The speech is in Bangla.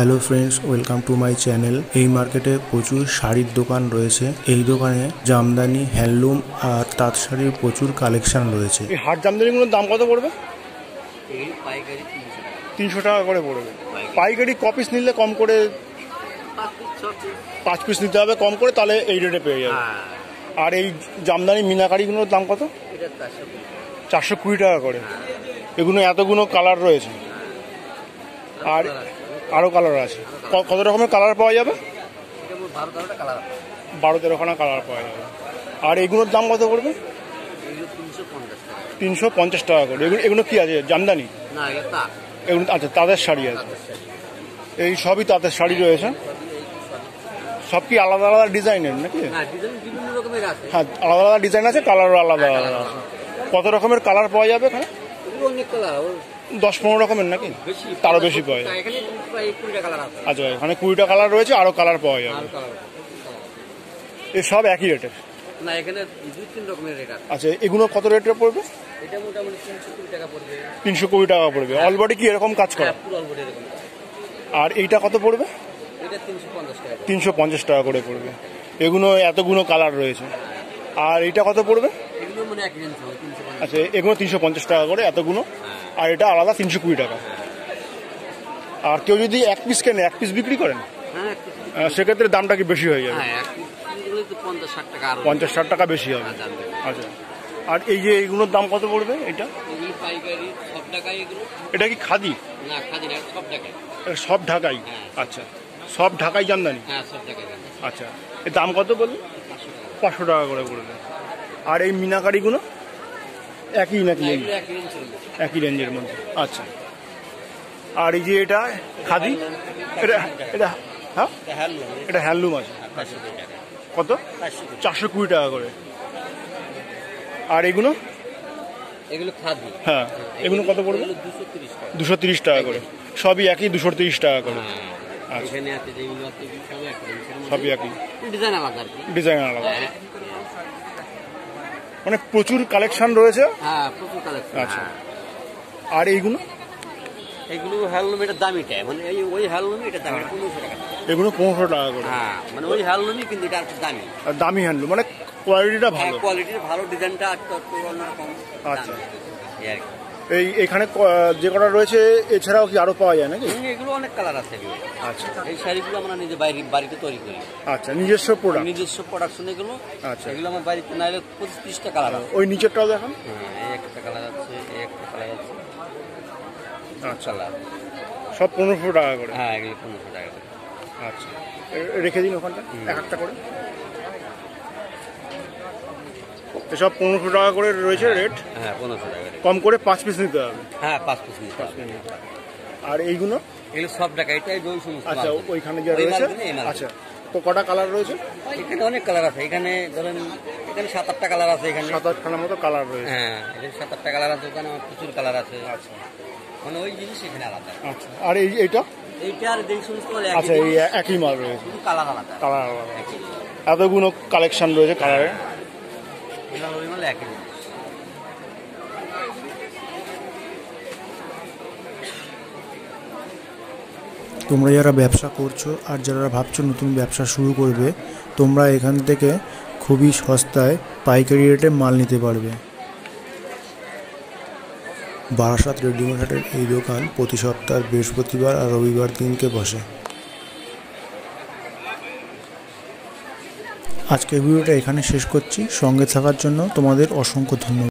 Hello friends welcome to my channel এই মার্কেটে প্রচুর শাড়ির দোকান রয়েছে। এই দোকানে জামদানি হ্যান্ডলুম আর তাঁত শাড়ির প্রচুর কালেকশন রয়েছে। এই হাট জামদানিগুলোর দাম কত পড়বে? এই পাইকারি তিনশো টাকা। করে পড়বে। পাইকারি ক পিস নিলে কম করে পাঁচ পিস নিতে হবে কম করে তাহলে এই রেটে পেয়ে যাবে। হ্যাঁ। আর এই জামদানি মিনাকারিগুলোর দাম কত? এটা চারশো কুড়ি। টাকা করে। এগুলো এতগুলো কালার রয়েছে। আর আরও কালার আছে। কত রকমের কালার পাওয়া যাবে? বারো বারো তেরোখানা কালার পাওয়া যাবে। আর এগুলোর দাম কত পড়বে? তিনশো পঞ্চাশ টাকা করে। এগুলো এগুলো কি আছে? জামদানি? এগুলো আচ্ছা তাঁতের শাড়ি আছে। এই সবই তাঁতের শাড়ি রয়েছে। সব কি আলাদা আলাদা ডিজাইনের নাকি? হ্যাঁ আলাদা আলাদা ডিজাইন আছে কালারও আলাদা আলাদা আছে। কত রকমের কালার পাওয়া যাবে এখানে? অনেক কালার ওর দশ পনেরো রকমের নাকি? তারও বেশি পাওয়া যায়। আচ্ছা এখানে কুড়িটা কালার রয়েছে আরও কালার পাওয়া যাবে। এই সব একই রেটের? না এখানে দুই তিন রকমের রেট আছে। আচ্ছা এগুলো কত রেটে পড়বে? এটা মোটামুটি টাকা পড়বে। টাকা কি এরকম কাজ করা? হ্যাঁ এরকম। আর এইটা কত পড়বে? এটা তিনশো পঞ্চাশ টাকা করে পড়বে। এগুলো এতগুলো কালার রয়েছে। আর এইটা কত পড়বে? এগুলো মানে এক রেঞ্জ হবে তিনশো পঞ্চাশ। আচ্ছা এগুলো তিনশো পঞ্চাশ টাকা করে এতগুলো? আর এটা আলাদা তিনশো কুড়ি টাকা। আর কেউ যদি এক পিস কেনে এক পিস বিক্রি করেন হ্যাঁ সেক্ষেত্রে দামটা কি বেশি হয়ে যাবে? হ্যাঁ পঞ্চাশ ষাট টাকা বেশি হবে। আচ্ছা। আর এই যে এইগুলোর দাম কত পড়বে এটা? এটা কি খাদি? সব ঢাকাই আচ্ছা। সব ঢাকাই জামদানি? হ্যাঁ আচ্ছা। এর দাম কত বললেন? টাকা। পাঁচশো টাকা করে পড়বে। আর এই মিনাকারিগুলো? একই নাকি? একই রেঞ্জের মধ্যে। আচ্ছা। আর এই যে এটা খাদি? এটা এটা হ্যাঁ? এটা হ্যান্ডলুম আছে। টাকা। কত? চারশো কুড়ি টাকা করে। আর এগুলো? এগুলো খাদি। হ্যাঁ। এগুলো কত পড়বে? দুশো তিরিশ টাকা। করে। সবই একই দুশো তিরিশ টাকা করে। হ্যাঁ। রেঞ্জের সবই একই ডিজাইন আলাদা ডিজাইন আলাদা। হ্যাঁ। মানে প্রচুর কালেকশন রয়েছে? হ্যাঁ প্রচুর কালেকশন আচ্ছা। আর এইগুলো? এগুলো হ্যান্ডলুম এটা দামিটা মানে এই ওই হ্যান্ডলুম এটা দামি পনেরোশো টাকা। এগুলো পনেরোশো টাকা করে। হ্যাঁ মানে ওই হ্যান্ডলুমই কিন্তু এটা একটু দামি। দামি হ্যান্ডলুম মানে কোয়ালিটিটা হ্যাঁ ভালো। কোয়ালিটির ভালো ডিজাইনটা অন্যরকম আচ্ছা। এই আর কি। এই এখানে যে কটা রয়েছে এছাড়াও কি আরও পাওয়া যায় নাকি? এগুলো অনেক কালার আছে আচ্ছা। এই শাড়িগুলো আমরা নিজে বাইরে বাড়িতে তৈরি করি। আচ্ছা নিজস্ব প্রোডাক্ট নিজস্ব প্রোডাকশন এগুলো। আচ্ছা। এগুলো আমার বাড়িতে নাইলে পঁচিশ ত্রিশটা কালার আছে। ওই নিচেরটাও দেখান। হ্যাঁ এই একটা কালার আছে এই একটা কালার আছে। আচ্ছা। সব পনেরোশো টাকা করে? হ্যাঁ এগুলো পনেরোশো টাকা করে। আচ্ছা। রেখে দিন ওখানটা এক একটা করে। এসব পনেরোশো টাকা করে রয়েছে রেট হ্যাঁ পনেরোশো টাকা কম করে পাঁচ পিস নিতে হবে। হ্যাঁ পাঁচ পিস নিতে হবে। আর এইগুলো? এগুলো সব টাকা এটাই ওই সমস্ত আচ্ছা। ওইখানে যে রয়েছে। আচ্ছা তো কটা কালার রয়েছে? এখানে অনেক কালার আছে। এখানে ধরেন এখানে সাত আটটা কালার আছে এখানে। সাত আটখানার মতো কালার রয়েছে। হ্যাঁ এখানে সাত আটটা কালার আছে ওখানে প্রচুর কালার আছে। আচ্ছা। মানে ওই জিনিস এখানে আলাদা। আচ্ছা আর এই এইটা? এইটা আর যেই সমস্ত আচ্ছা এই একই মাল রয়েছে। কালার আলাদা। কালার আলাদা। এতগুলো কালেকশন রয়েছে কালারের তোমরা যারা ব্যবসা করছ আর যারা ভাবছ নতুন ব্যবসা শুরু করবে, তোমরা এখান থেকে খুবই সস্তায় পাইকারি রেটে মাল নিতে পারবে। বারাসাত রেডিমেড হাটের এই দোকান প্রতি সপ্তাহ বৃহস্পতিবার আর রবিবার দিনকে বসে। আজকের ভিডিওটা এখানে শেষ করছি। সঙ্গে থাকার জন্য তোমাদের অসংখ্য ধন্যবাদ।